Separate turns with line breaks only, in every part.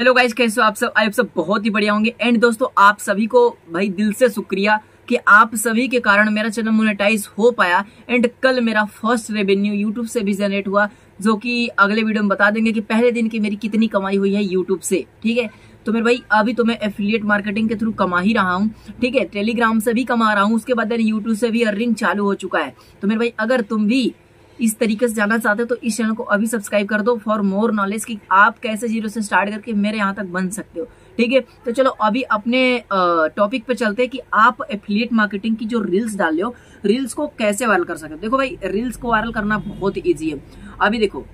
Hello guys कैसे हो आप सब? आप सब बहुत ही बढ़िया होंगे। एंड दोस्तों, आप सभी को भाई दिल से शुक्रिया कि आप सभी के कारण मेरा चैनल मोनेटाइज हो पाया। एंड कल मेरा फ़र्स्ट रेवेन्यू यूट्यूब से भी जनरेट हुआ, जो कि अगले वीडियो में बता देंगे कि पहले दिन की मेरी कितनी कमाई हुई है यूट्यूब से, ठीक है? तो मेरे भाई, अभी तो मैं एफिलिएट मार्केटिंग के थ्रू कमा ही रहा हूँ, ठीक है? टेलीग्राम से भी कमा रहा हूँ, उसके बाद यूट्यूब से भी अर्निंग चालू हो चुका है। तो मेरे भाई, अगर तुम भी इस तरीके से जानना चाहते हो तो इस चैनल को अभी सब्सक्राइब कर दो फॉर मोर नॉलेज कि आप कैसे ज़ीरो से स्टार्ट करके मेरे यहाँ तक बन सकते हो। ठीक है? तो चलो अभी अपने टॉपिक पे चलते हैं कि आप एफिलिएट मार्केटिंग की जो रील्स डाल रहे हो रील्स को कैसे वायरल कर सकते हो? देखो भाई रील्स को वायरल करना बहुत ईजी है। अभी देखो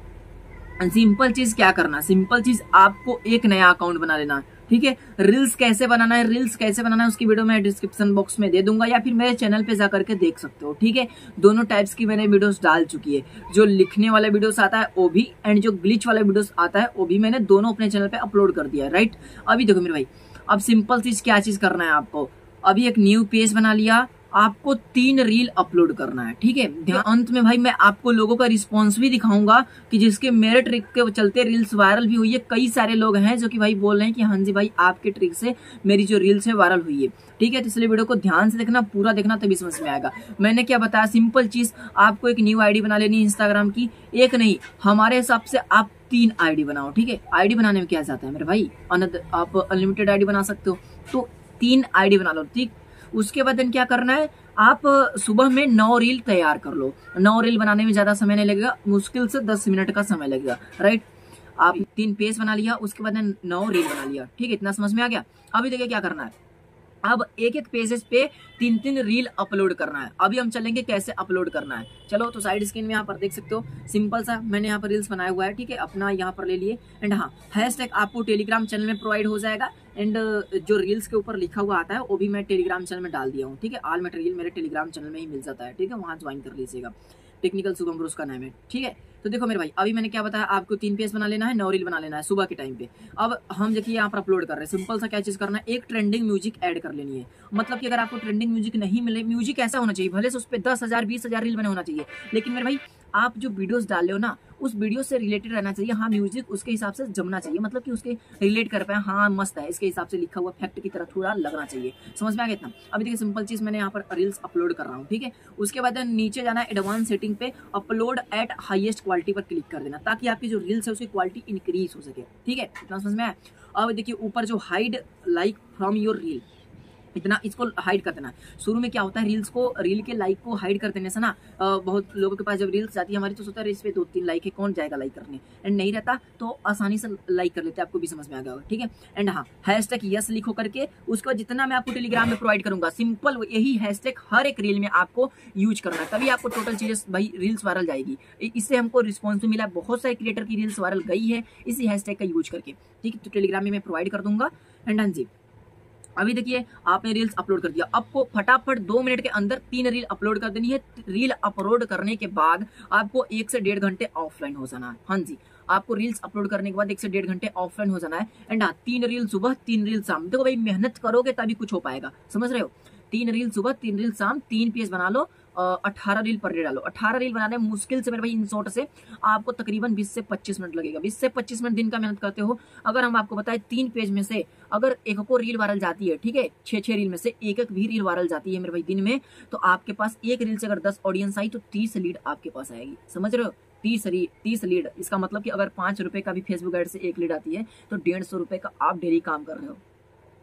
सिंपल चीज़ क्या करना? सिंपल चीज़ आपको एक नया अकाउंट बना लेना। ठीक है? रील्स कैसे बनाना है? रील्स कैसे बनाना है? उसकी वीडियो मैं डिस्क्रिप्शन बॉक्स में दे दूँगा या फिर मेरे चैनल पे जाकर के देख सकते हो। ठीक है? दोनों टाइप्स की मैंने वीडियोस डाल चुकी है। जो लिखने वाला वीडियोस आता है, वो भी एंड जो ग्लिच वाला वीडियोस आता है, वो भी मैंने दोनों अपने चैनल पे अपलोड कर दिया है राइट अभी देखो मेरे भाई, अब सिंपल चीज़ क्या चीज़ करना है आपको? अभी एक न्यू पेज बना लिया आपको तीन रील अपलोड करना है, ठीक है? अंत में भाई, मैं आपको लोगों का रिस्पॉन्स भी दिखाऊँगा कि जिसके मेरे ट्रिक के चलते रील्स वायरल भी हुई है। कई सारे लोग हैं जो कि भाई बोल रहे हैं कि हाँ जी भाई, आपके ट्रिक से मेरी जो रील्स है वायरल हुई है, ठीक है? तो इसलिए वीडियो को ध्यान से देखना, पूरा देखना, तभी समझ में आएगा। मैंने क्या बताया? सिंपल चीज़, आपको एक न्यू आईडी बना लेनी इंस्टाग्राम की। एक नहीं, हमारे हिसाब से आप तीन आईडी बनाओ, ठीक है? आईडी बनाने में क्या जाता है मेरे भाई? आप अनलिमिटेड आईडी बना सकते हो। तो तीन आईडी बना लो, ठीक? उसके बाद क्या करना है? आप सुबह में नौ रील तैयार कर लो। नौ रील बनाने में ज़्यादा समय नहीं लगेगा, मुश्किल से दस मिनट का समय लगेगा राइट आप तीन पेज बना लिया, उसके बाद नौ रील बना लिया। ठीक है, इतना समझ में आ गया? अभी देखिए क्या करना है। अब एक एक पेजेस पे तीन तीन रील अपलोड करना है। अभी हम चलेंगे कैसे अपलोड करना है। चलो तो साइड स्क्रीन में यहाँ पर देख सकते हो। सिंपल सा, मैंने यहाँ पर रील्स बनाया हुआ है, ठीक है? अपना यहाँ पर ले लिए। एंड हाँ हैश आपको टेलीग्राम चैनल में प्रोवाइड हो जाएगा। एंड जो रील्स के ऊपर लिखा हुआ आता है, वो भी मैं टेलीग्राम चैनल में डाल दिया हूँ, ठीक है? ऑल मटेरियल मेरे टेलीग्राम चैनल में ही मिल जाता है, ठीक है? वहाँ ज्वाइन कर लीजिएगा। टेक्निकल शुभम उसका नाम है, ठीक है? तो देखो मेरे भाई, अभी मैंने क्या बताया, आपको तीन पेज बना लेना है, नौ रील बना लेना है, सुबह के टाइम पे। अब हम देखिए यहाँ पर अपलोड कर रहे हैं। सिंपल सा क्या चीज़ करना है, एक ट्रेंडिंग म्यूज़िक ऐड कर लेनी है। मतलब कि अगर आपको ट्रेंडिंग म्यूज़िक नहीं मिले म्यूज़िक ऐसा होना चाहिए, भले से उस पर दस हज़ार, बीस हज़ार रील बने होना चाहिए, लेकिन मेरे भाई आप जो वीडियोस डाल हो ना, उस वीडियो से रिलेटेड रहना चाहिए। हाँ म्यूज़िक उसके हिसाब से जमना चाहिए। मतलब कि उसके रिलेट कर पाए। हाँ मस्त है, इसके हिसाब से लिखा हुआ फैक्ट की तरह थोड़ा लगना चाहिए। समझ में आ गया इतना? अभी देखिए सिंपल चीज़ मैंने यहाँ पर रील्स अपलोड कर रहा हूँ, ठीक है? उसके बाद नीचे जाना है एडवांस सेटिंग पे। अपलोड एट हाइएस्ट क्वालिटी पर क्लिक कर देना, ताकि आपकी जो रील्स है, उसकी क्वालिटी इंक्रीज हो सके। ठीक है? इतना समझ में आया? अब देखिए, ऊपर जो hide like from your reel इतना इसको हाइड कर देना। शुरू में क्या होता है रील्स को रील के लाइक को हाइड कर देने से ना बहुत लोगों के पास जब रील्स जाती है, हमारी तो सोचता है इस पे दो तीन लाइक है, कौन जाएगा लाइक करने? एंड नहीं रहता तो आसानी से लाइक कर लेते आपको भी समझ में आ गया ठीक है? एंड हाँ हैश टैग यस लिखो करके, उसको जितना मैं आपको टेलीग्राम में प्रोवाइड करूँगा सिंपल यही हैश टैग हर एक रील में आपको यूज़ करना है, तभी आपको टोटल चीज़ें भाई रील्स वायरल जाएगी। इससे हमको रिस्पॉन्स भी मिला, बहुत सारे क्रिएटर की रील्स वायरल गई है, इसी हैश टैग का यूज़ करके, ठीक है? तो टेलीग्राम में मैं प्रोवाइड कर दूँगा। एंड हाँ जी अभी देखिए, आपने रील्स अपलोड कर दिया। आपको फटाफट दो मिनट के अंदर तीन रील अपलोड कर देनी है। रील अपलोड करने के बाद आपको एक से डेढ़ घंटे ऑफलाइन हो जाना है। हाँ जी, आपको रील्स अपलोड करने के बाद एक से डेढ़ घंटे ऑफलाइन हो जाना है। एंड हाँ तीन रील सुबह, तीन रील शाम। देखो भाई, मेहनत करोगे तभी कुछ हो पाएगा। समझ रहे हो? तीन रील सुबह, तीन रील शाम, तीन पेज बना लो। अठारह रील पर डे डालो। अठारह रील बनाने मुश्किल से मेरे भाई इन शॉर्ट से आपको तकरीबन बीस से पच्चीस मिनट लगेगा। बीस से पच्चीस मिनट दिन का मेहनत करते हो। अगर हम आपको बताएँ, तीन पेज में से अगर एक को रील वायरल जाती है, ठीक है? छह छह रील में से एक एक भी रील वायरल जाती है मेरे भाई दिन में तो आपके पास एक रील से अगर दस ऑडियंस आई तो तीस लीड आपके पास आएगी। समझ रहे हो? तीस रीड तीस लीड इसका मतलब कि अगर पाँच रुपए का भी फेसबुक एड से एक लीड आती है तो डेढ़ सौ रुपए का आप डेली काम कर रहे हो।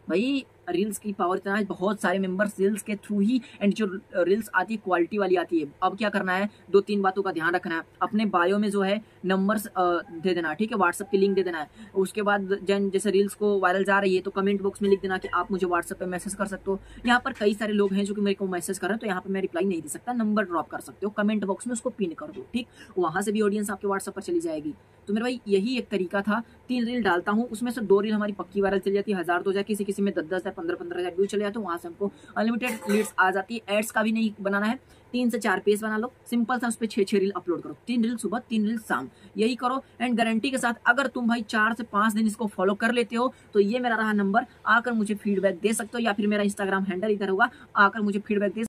भाई रील्स की पावर इतना है, बहुत सारे मेंबर्स रील्स के थ्रू ही एंड जो रील्स आती है क्वालिटी वाली आती है। अब क्या करना है? दो तीन बातों का ध्यान रखना है। अपने बायो में जो है नंबर्स दे देना, ठीक है? व्हाट्सअप की लिंक दे देना है। उसके बाद जन, जैसे रील्स को वायरल जा रही है तो कमेंट बॉक्स में लिख देना कि आप मुझे व्हाट्सअप पे मैसेज कर सकते हो। यहाँ पर कई सारे लोग हैं जो कि मेरे को मैसेज कर रहे हैं तो यहाँ पर मैं रिप्लाई नहीं दे सकता नंबर ड्रॉप कर सकते हो। कमेंट बॉक्स में उसको पिन कर दो, ठीक? वहाँ से भी ऑडियंस आपके व्हाट्सअप पर चली जाएगी। तो मेरे भाई, यही एक तरीका था। तीन रील डालता हूँ, उसमें से दो रील हमारी पक्की वायरल चली जाती है, हज़ार दो हज़ार किसी किसी में दस दस पंद्रह पंद्रह हज़ार व्यू चले जाते वहाँ से हमको अनलिमिटेड लीड्स आ जाती है। एड्स का भी नहीं बनाना है। तीन से चार पेज बना लो। सिंपल सा उस पर छह छह रील अपलोड करो। तीन रील सुबह, तीन रील शाम। यही करो। एंड गारंटी के साथ अगर तुम भाई चार से पाँच दिन इसको फॉलो कर लेते हो तो ये मेरा रहा नंबर आकर मुझे फीडबैक दे सकते हो या फिर मेरा इंस्टाग्राम हैंडल इधर होगा। आकर मुझे फीडबैक दे